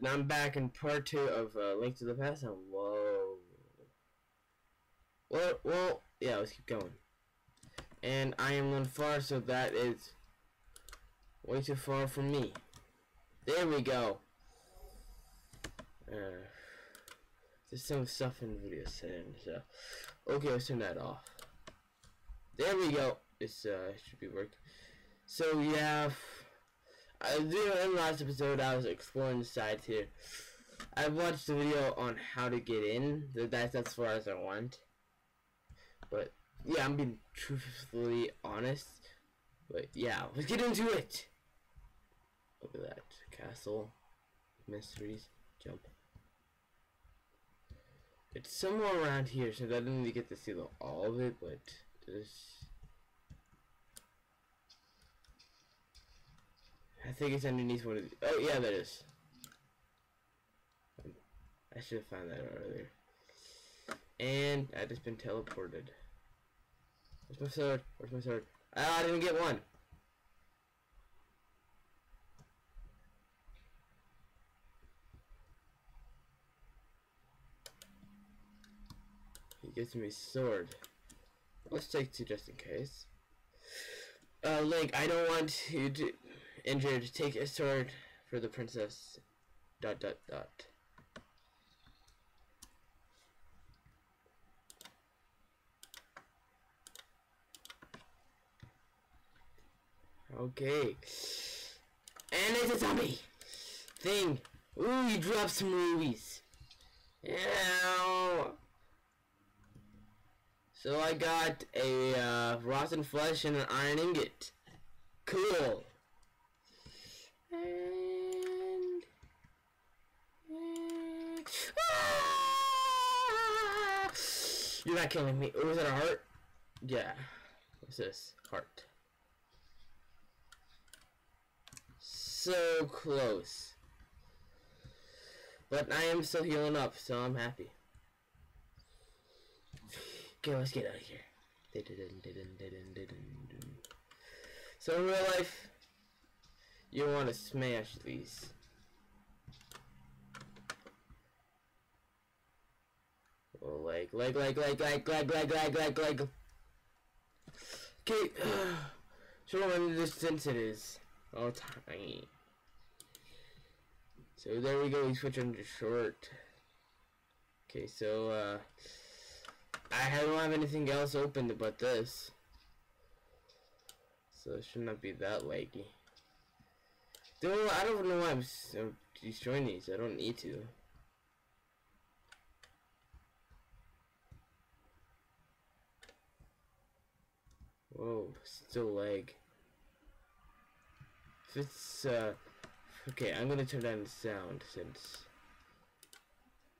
Now I'm back in part two of uh, Link to the Past, and whoa. Well, well, yeah, let's keep going. And I am going far, so that is way too far from me. There we go. Uh, there's some stuff in video setting, so okay, let's turn that off. There we go. This uh, should be working. So yeah, I did in last episode I was exploring the sides here. I watched the video on how to get in. That's as far as I went. But yeah, I'm being truthfully honest. But yeah, let's get into it. Look at that castle mysteries jump. It's somewhere around here, so I didn't really get to see the, all of it, but this. I think it's underneath one of the. Oh yeah, that is. I should have found that earlier. And I just been teleported. Where's my sword? Where's my sword? Ah, I didn't get one. He gives me sword. Let's take two just in case. Uh, Link, I don't want you to injured. Take a sword for the princess. Dot dot dot. Okay. And it's a zombie thing. Ooh, you dropped some rubies. Ow. So I got a uh, rotten flesh and an iron ingot. Cool. And, and ah! You're not killing me. Oh, is that a heart? Yeah. What's this? Heart. So close. But I am still healing up, so I'm happy. Okay, let's get out of here. So in real life, you want to smash these. Oh, leg, leg, leg, leg, leg, leg, leg, leg, leg. Okay, show them the distance it is. Oh, tiny. So there we go, we switch into short. Okay, so, uh, I don't have anything else open but this. So it should not be that laggy. Dude, I don't know why I'm destroying these. I don't need to. Whoa, still lag. If it's, uh, okay, I'm gonna turn down the sound since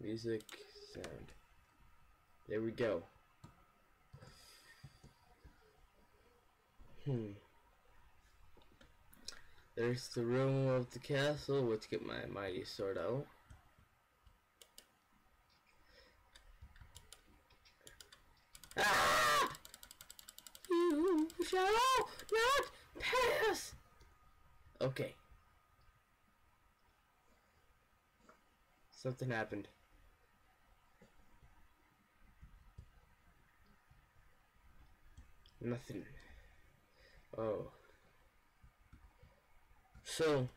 music, sound. There we go. Hmm. There's the room of the castle. Let's get my mighty sword out. Ah! Not pass! Okay. Something happened. Nothing. Oh. So.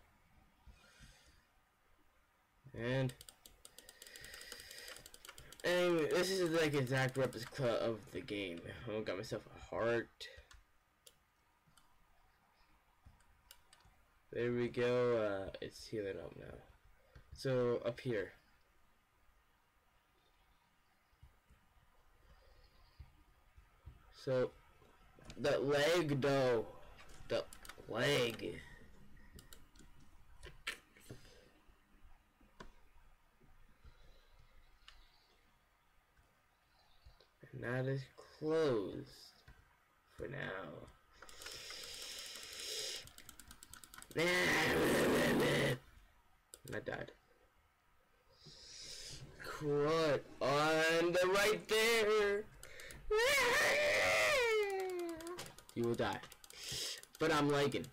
And. And this is like exact replica of the game. I got myself a heart. There we go. Uh, it's healing up now. So up here. So the leg though. The leg. And that is closed for now. I died. Crud on the right there. You will die. But I'm lagging.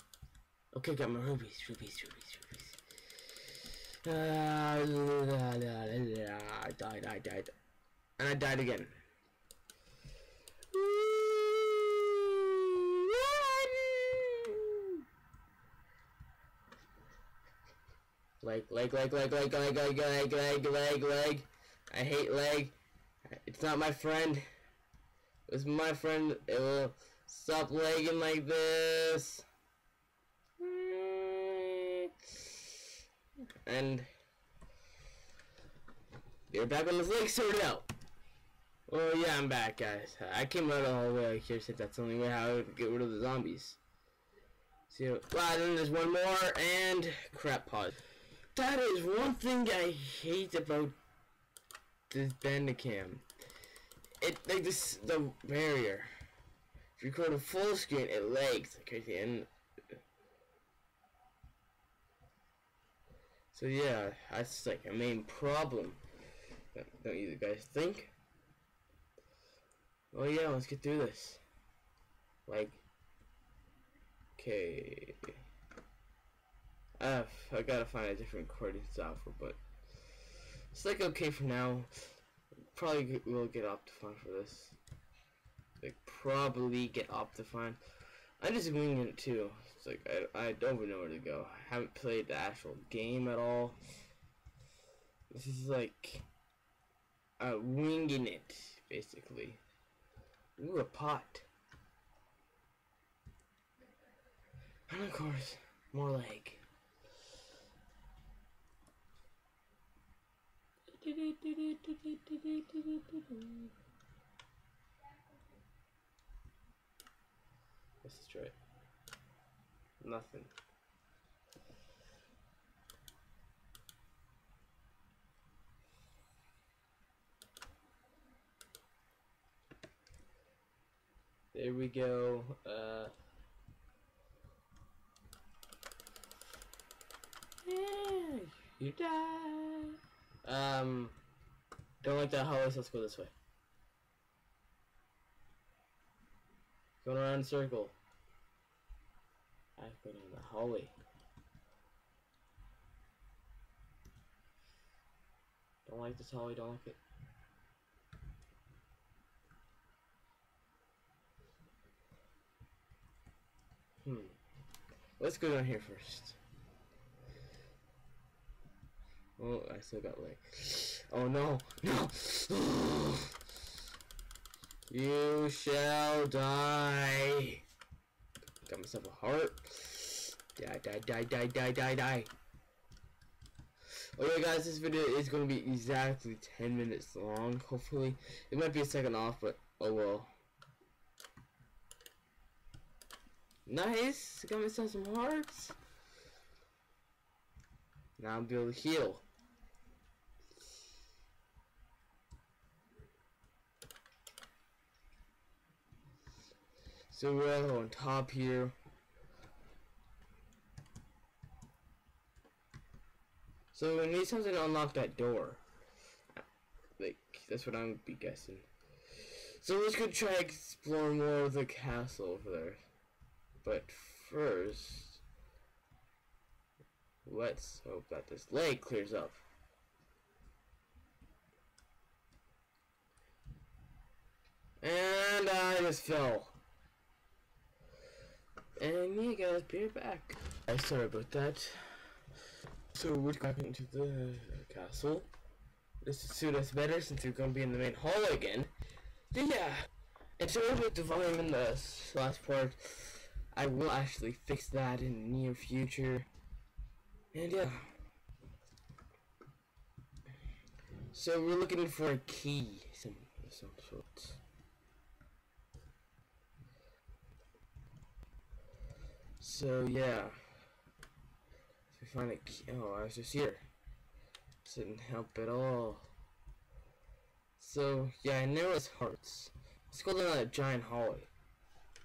Okay, got my rubies, rubies, rubies, rubies. Uh, I died, I died. And I died again. Leg, leg, leg, leg, leg, leg, leg, leg, leg, leg, leg. I hate leg. It's not my friend. It's my friend. It will stop lagging like this. And you're back on this leg sorted out. Well, yeah, I'm back, guys. I came out the whole way here since that's the only way how would get rid of the zombies. So, wow, then there's one more, and crap pod. That is one thing I hate about this Bandicam. It like this the barrier. If you record a full screen, it lags like crazy, and so yeah, that's like a main problem. Don't you guys think? Oh yeah, let's get through this. Like, okay. Uh, I gotta find a different recording software, but it's like okay for now. Probably will get Optifine for this. Like probably get Optifine. I'm just winging it too. It's like I I don't even know where to go. I haven't played the actual game at all. This is like uh, winging it basically. Ooh, a pot. And of course, more like. Let's try it. Nothing. There we go. Uh, yeah, you die. Um, don't like that hallway, so let's go this way. Going around in circle. I have go down the hallway. Don't like this hallway, don't like it. Hmm. Let's go down here first. Oh, I still got leg. Oh no, no! you shall die. Got myself a heart. Die, die, die, die, die, die, die. Okay guys, this video is going to be exactly 10 minutes long, hopefully. It might be a second off, but oh well. Nice! Got myself some hearts. Now I'll be able to heal. So we're on top here. So we need something to unlock that door. Like, that's what I'm be guessing. So let's go try to explore more of the castle over there. But first, let's hope that this lake clears up. And I just fell. And yeah guys, be right back. I'm sorry about that. So we're going to the castle. This will suit us better since we're gonna be in the main hall again. But yeah. And sorry about the volume in the last part. I will actually fix that in the near future. And yeah. So we're looking for a key, some some sort. So yeah. If we find a key oh I was just here. This didn't help at all. So yeah, I know it's hearts. Let's go uh, down that giant hallway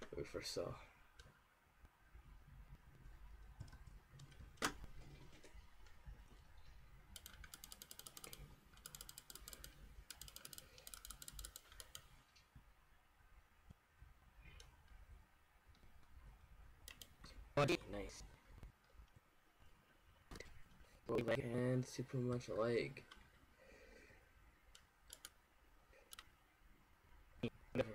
that we first saw. Nice. and super much like. Whatever.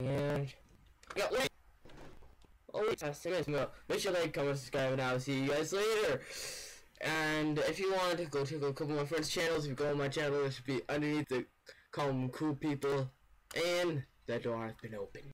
And yeah, wait. Oh wait, nice. No, make sure like, comment, subscribe, and I'll see you guys later. And if you want to go check out a couple of my friends' channels, if you go on my channel, it should be underneath the column cool people. And that door has been opened.